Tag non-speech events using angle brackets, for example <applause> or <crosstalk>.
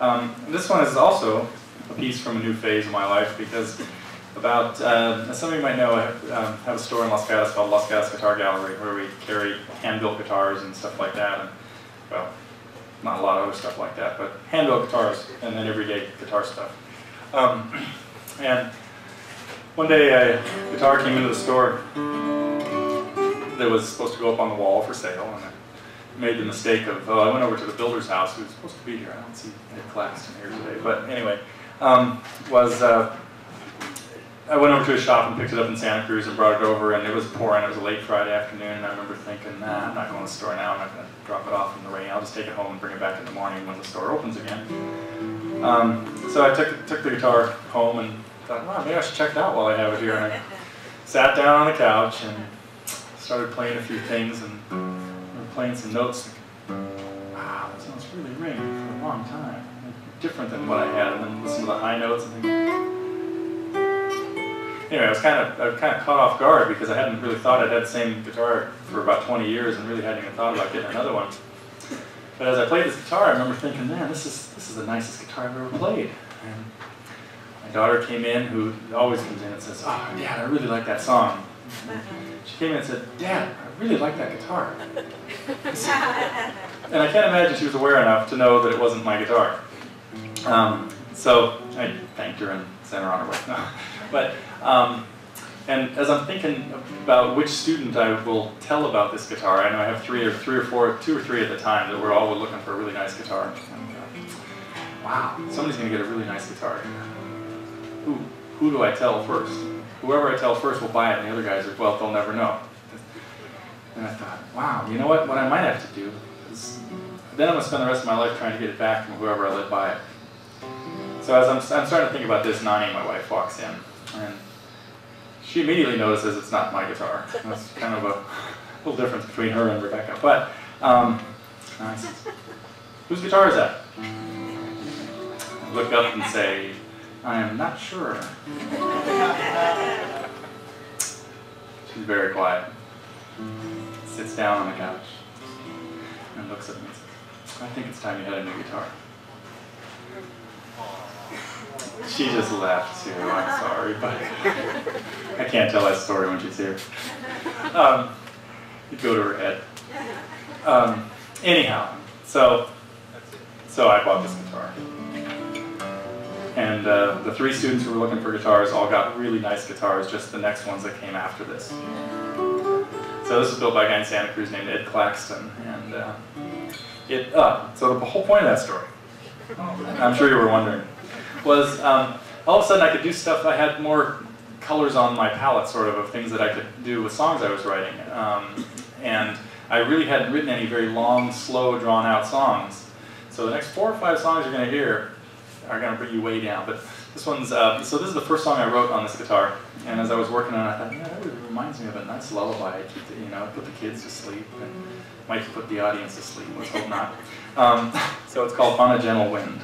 Um, this one is also a piece from a new phase of my life because about, uh, as some of you might know, I have, um, have, a store in Las Vegas called Las Vegas Guitar Gallery where we carry hand-built guitars and stuff like that. And, well, not a lot of other stuff like that, but hand-built guitars and then everyday guitar stuff. Um, and one day a guitar came into the store that was supposed to go up on the wall for sale, and made the mistake of, oh, I went over to the builder's house, who was supposed to be here. I don't see Ed Claxton here today, but anyway, um, was uh, I went over to his shop and picked it up in Santa Cruz and brought it over, and it was pouring. It was a late Friday afternoon, and I remember thinking, nah, I'm not going to the store now. I'm not going to drop it off in the rain. I'll just take it home and bring it back in the morning when the store opens again. Um, so I took, took the guitar home and thought, wow, maybe I should check it out while I have it here. And I <laughs> sat down on the couch and started playing a few things and playing some notes. Wow, that sounds really ring for a long time. Different than what I had. And then listen to the high notes and think, anyway, I was kind of I was kind of caught off guard because I hadn't really thought I'd had the same guitar for about 20 years and really hadn't even thought about getting another one. But as I played this guitar, I remember thinking, man, this is this is the nicest guitar I've ever played. And my daughter came in, who always comes in and says, oh, Dad, I really like that song. She came in and said, Dad, I really like that guitar. <laughs> and I can't imagine she was aware enough to know that it wasn't my guitar. Um, so I thanked her and sent her on her way. No. <laughs> But, um, and as I'm thinking about which student I will tell about this guitar, I know I have three or three or four, two or three at the time that we're all looking for a really nice guitar. Wow, somebody's going to get a really nice guitar. Who, who do I tell first? Whoever I tell first will buy it, and the other guys are, well, they'll never know. And I thought, wow, you know what? What I might have to do is, then I'm going to spend the rest of my life trying to get it back from whoever I let buy it. So as I'm, I'm starting to think about this, Nani, my wife, walks in, and she immediately notices it's not my guitar. That's kind of a little difference between her and Rebecca. But, um, nice. Whose guitar is that? I look up and say, I am not sure. She's very quiet. Sits down on the couch and looks at me I think it's time you had a new guitar. She just left too, I'm sorry, but I can't tell that story when she's here. Um, would go to her head. Um, anyhow, so, so I bought this guitar. And uh, the three students who were looking for guitars all got really nice guitars, just the next ones that came after this. So this was built by a guy in Santa Cruz named Ed Claxton. And uh, it, uh, so the whole point of that story, I'm sure you were wondering, was um, all of a sudden I could do stuff, I had more colors on my palette sort of of things that I could do with songs I was writing. Um, and I really hadn't written any very long, slow, drawn out songs. So the next four or five songs you're going to hear are going to bring you way down. But this one's, uh, so this is the first song I wrote on this guitar. And as I was working on it, I thought, yeah, that really reminds me of a nice lullaby. You know, put the kids to sleep and mm-hmm. might put the audience to sleep. Let's hope not. Um, <laughs> so it's called On a Gentle Wind.